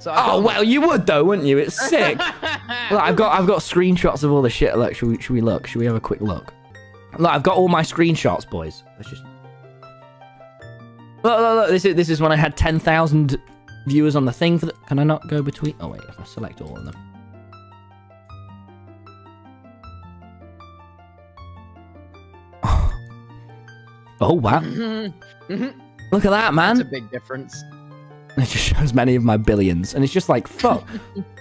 So Oh well, you would though, wouldn't you? It's sick. Look, I've got I've got screenshots of all the shit. Look, should we should we look? Should we have a quick look? Look, I've got all my screenshots, boys. Let's just look, look, look. This is this is when I had ten thousand viewers on the thing. For the... Can I not go between? Oh wait, if I select all of them. Oh wow! Look at that, man. That's a big difference. It just shows many of my billions, and it's just like fuck.